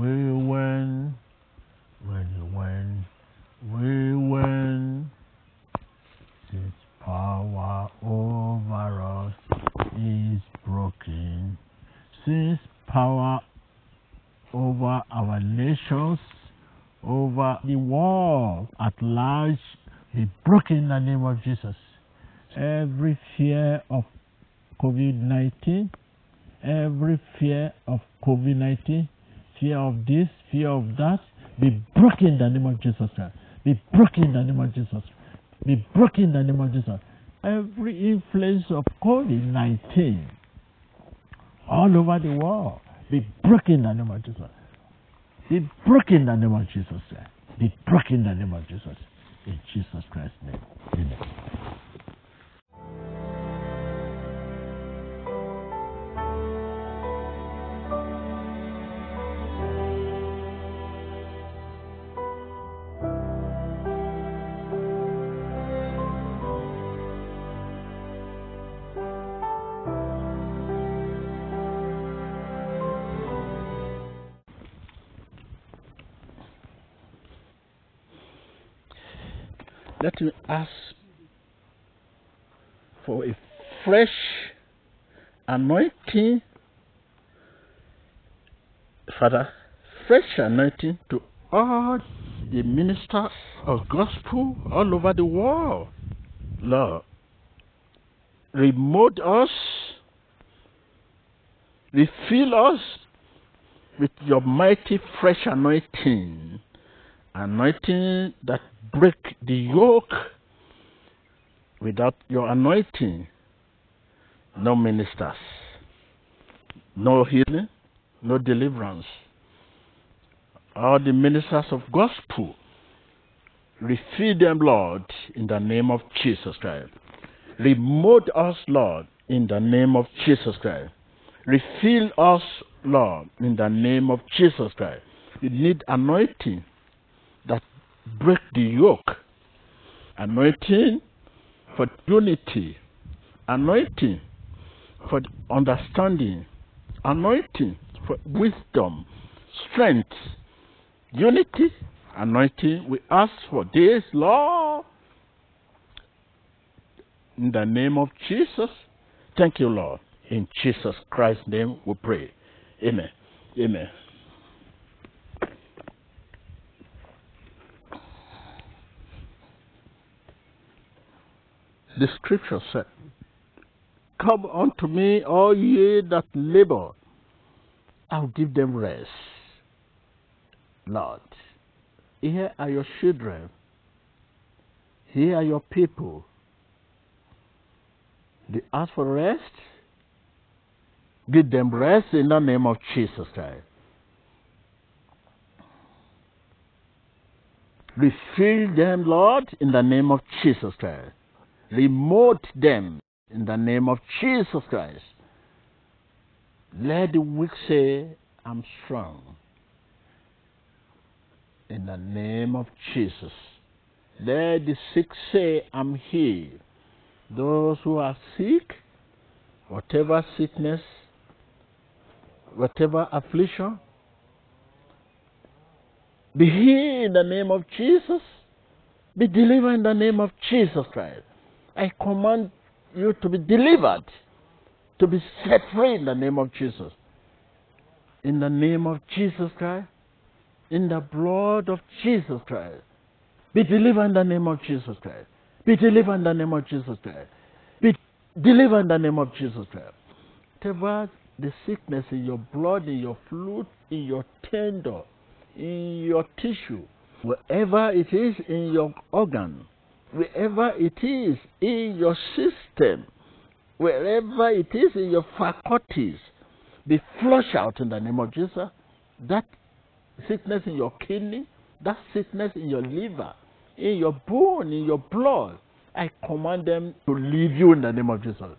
we win. When he went, we went. His power over us is broken. Since power over our nations, over the world at large, is broken in the name of Jesus. Every fear of COVID 19, every fear of COVID 19, fear of this, fear of that, be broken in the name of Jesus Christ. Be broken in the name of Jesus. Be broken in the name of Jesus. Every influence of COVID 19 all over the world be broken in the name of Jesus. Be broken in the name of Jesus. Be broken in the name of Jesus. In Jesus Christ's name. Amen. Let me ask for a fresh anointing, Father, fresh anointing to all the ministers of gospel all over the world. Lord, remote us, refill us with your mighty fresh anointing, anointing that break the yoke. Without your anointing, no ministers, no healing, no deliverance. All the ministers of gospel, refill them, Lord, in the name of Jesus Christ. Remote us, Lord, in the name of Jesus Christ. Refill us, Lord, in the name of Jesus Christ. You need anointing that break the yoke. Anointing for unity. Anointing for understanding. Anointing for wisdom, strength, unity. Anointing. We ask for this, Lord. In the name of Jesus. Thank you, Lord. In Jesus Christ's name we pray. Amen. Amen. The scripture said, Come unto me, all ye that labor, I'll give them rest. Lord, here are your children, here are your people. They ask for rest, give them rest in the name of Jesus Christ. Refill them, Lord, in the name of Jesus Christ remote them in the name of Jesus Christ. Let the weak say, I'm strong. In the name of Jesus. Let the sick say, I'm healed. Those who are sick, whatever sickness, whatever affliction, be healed in the name of Jesus. Be delivered in the name of Jesus Christ. I command you to be delivered, to be set free in the name of Jesus. In the name of Jesus Christ, in the blood of Jesus Christ. Be delivered in the name of Jesus Christ. Be delivered in the name of Jesus Christ. Be delivered in the name of Jesus Christ. Whatever the sickness in your blood, in your fluid, in your tender, in your tissue, wherever it is in your organ, wherever it is in your system, wherever it is in your faculties, be flushed out in the name of Jesus. That sickness in your kidney, that sickness in your liver, in your bone, in your blood, I command them to leave you in the name of Jesus.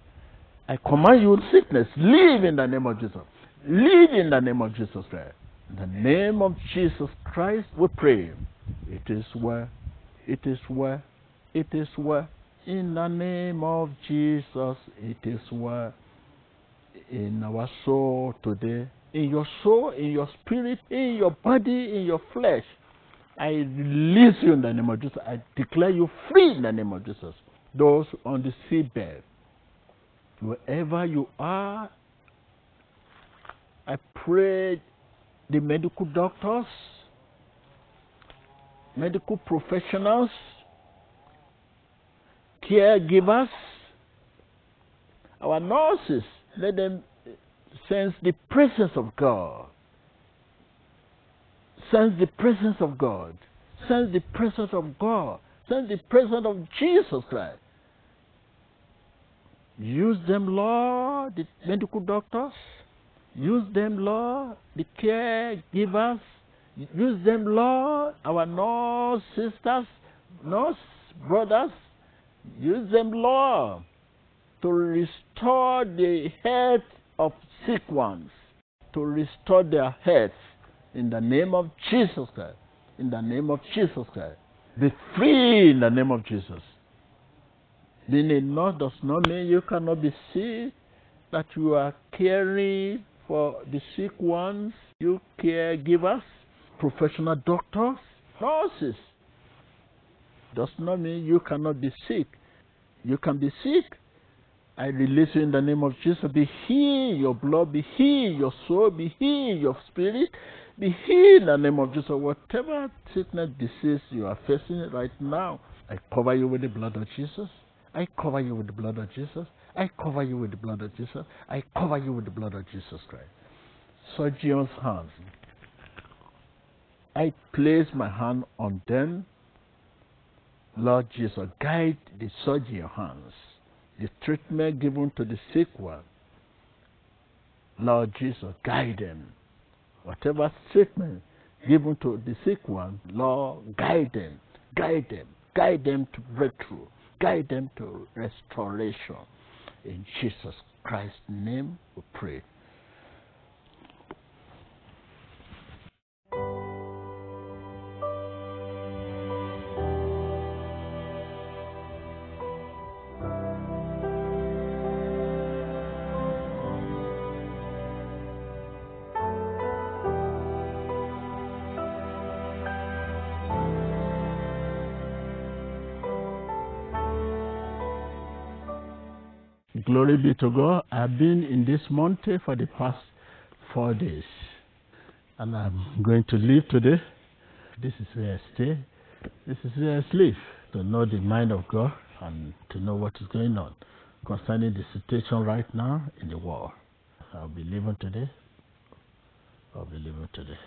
I command you, sickness, leave in the name of Jesus. Leave in the name of Jesus Christ. In the name of Jesus Christ, we pray. It is where, It is well. It is well. In the name of Jesus, it is well in our soul today. In your soul, in your spirit, in your body, in your flesh. I release you in the name of Jesus. I declare you free in the name of Jesus. Those on the seabed, wherever you are, I pray the medical doctors, medical professionals, caregivers, our nurses, let them sense the presence of God. Sense the presence of God. Sense the presence of God. Sense the presence of Jesus Christ. Use them, Lord, the medical doctors. Use them, Lord, the caregivers. Use them, Lord, our nurse sisters, nurse brothers. Use them, Lord, to restore the health of sick ones, to restore their health in the name of Jesus Christ. In the name of Jesus Christ. Be free in the name of Jesus. Being a nurse does not mean you cannot be sick, that you are caring for the sick ones, you caregivers, professional doctors, nurses. Does not mean you cannot be sick. You can be sick. I release you in the name of Jesus. Be healed, your blood, be healed, your soul, be healed, your spirit, be healed in the name of Jesus. Whatever sickness, disease you are facing right now, I cover you with the blood of Jesus. I cover you with the blood of Jesus. I cover you with the blood of Jesus. I cover you with the blood of Jesus Christ. So, Surgeon's hands. I place my hand on them. Lord Jesus, guide the surgeon hands, the treatment given to the sick one. Lord Jesus, guide them. Whatever treatment given to the sick one, Lord, guide them, guide them, guide them to breakthrough, guide them to restoration. In Jesus Christ's name we pray. Glory be to God. I've been in this mountain for the past four days. And I'm going to leave today. This is where I stay. This is where I sleep. To know the mind of God and to know what is going on concerning the situation right now in the world. I'll be leaving today. I'll be leaving today.